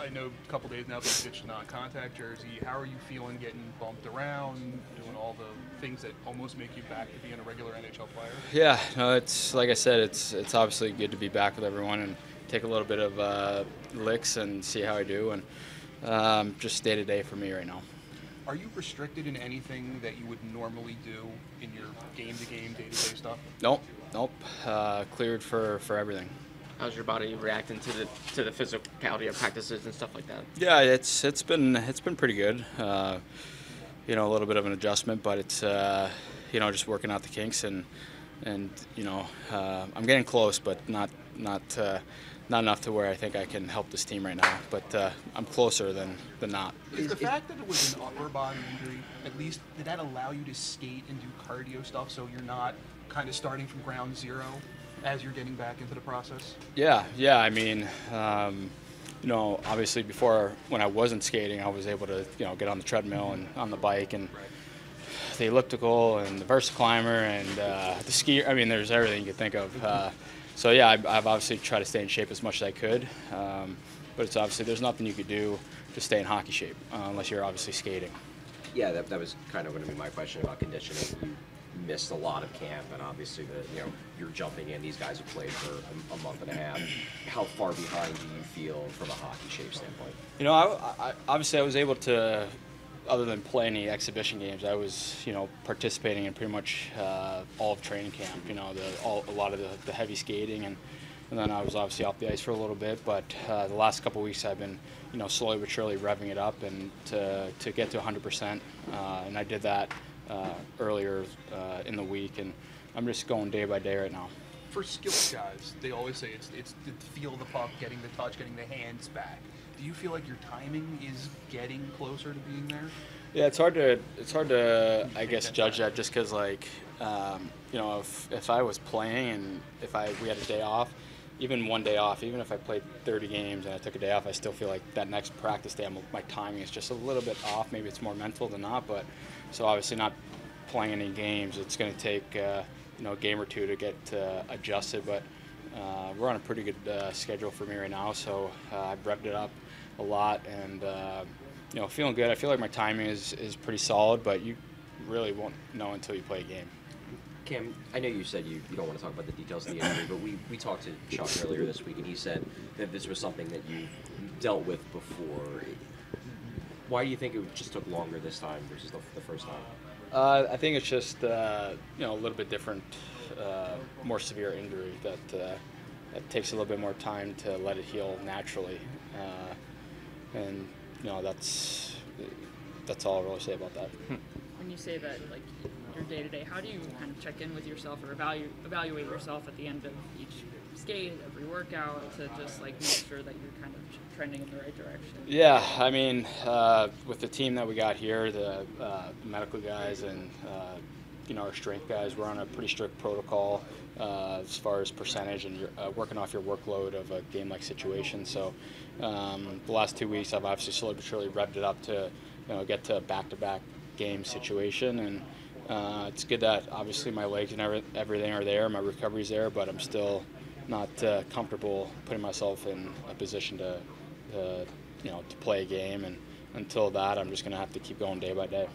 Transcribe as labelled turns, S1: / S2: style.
S1: I know a couple days now that you ditched a non-contact jersey. How are you feeling getting bumped around, doing all the things that almost make you back to being a regular NHL player?
S2: Yeah, no, it's like I said, it's it's obviously good to be back with everyone and take a little bit of uh, licks and see how I do, and um, just day to day for me right now.
S1: Are you restricted in anything that you would normally do in your game-to-game, day-to-day stuff?
S2: Nope, nope, uh, cleared for for everything.
S3: How's your body reacting to the to the physicality of practices and stuff like that?
S2: Yeah, it's it's been it's been pretty good. Uh, you know, a little bit of an adjustment, but it's uh, you know just working out the kinks and and you know uh, I'm getting close, but not not uh, not enough to where I think I can help this team right now. But uh, I'm closer than than not.
S1: Is the fact that it was an upper body injury, at least, did that allow you to skate and do cardio stuff so you're not kind of starting from ground zero as you're getting back into the process?
S2: Yeah, yeah. I mean, um, you know, obviously before when I wasn't skating, I was able to you know get on the treadmill and on the bike and the elliptical and the versa climber and uh, the ski. I mean, there's everything you could think of. Uh, so yeah, I've, I've, obviously tried to stay in shape as much as I could, um, but it's obviously there's nothing you could do to stay in hockey shape uh, unless you're obviously skating.
S4: Yeah, that, that was kind of going to be my question about conditioning. You missed a lot of camp, and obviously the you know you're jumping in. These guys have played for a, a month and a half. How far behind do you feel from a hockey shape standpoint?
S2: You know, I, I, obviously I was able to other than play any exhibition games, I was, you know, participating in pretty much uh, all of training camp. You know, the, all, a lot of the, the heavy skating, and, and then I was obviously off the ice for a little bit. But uh, the last couple weeks, I've been, you know, slowly but surely revving it up and to, to get to 100%. Uh, and I did that uh, earlier uh, in the week, and I'm just going day by day right now.
S1: For skilled guys, they always say it's it's to feel the puck, getting the touch, getting the hands back do you feel like your timing is getting closer to being there?
S2: Yeah, it's hard to it's hard to I guess judge that just because like um, you know if if I was playing and if I we had a day off, even one day off, even if I played 30 games and I took a day off, I still feel like that next practice day, I'm, my timing is just a little bit off. Maybe it's more mental than not, but so obviously not playing any games, it's going to take uh, you know a game or two to get uh, adjusted, but. Uh, we're on a pretty good uh, schedule for me right now, so uh, I've revved it up a lot, and uh, you know, feeling good. I feel like my timing is, is pretty solid, but you really won't know until you play a game.
S4: Cam, I know you said you, you don't want to talk about the details of the injury, but we, we talked to Chuck earlier this week, and he said that this was something that you dealt with before. Why do you think it just took longer this time versus the, the first time?
S2: Uh, I think it's just uh, you know a little bit different, uh, more severe injury that uh, it takes a little bit more time to let it heal naturally. Uh, and you know that's that's all I'll really say about that.
S5: Hmm. When you say that, like your day to day, how do you kind of check in with yourself or evaluate evaluate yourself at the end of each skate, every workout, to just like make sure that you're kind of trending in the right direction?
S2: Yeah, I mean, uh, with the team that we got here, the uh, medical guys and uh, you know our strength guys, we're on a pretty strict protocol uh, as far as percentage and uh, working off your workload of a game-like situation. So um, the last two weeks, I've obviously slowly but surely revved it up to you know get to back-to-back game situation, and uh, it's good that obviously my legs and every, everything are there, my recovery's there, but I'm still not uh, comfortable putting myself in a position to, to you know to play a game, and until that, I'm just going to have to keep going day by day.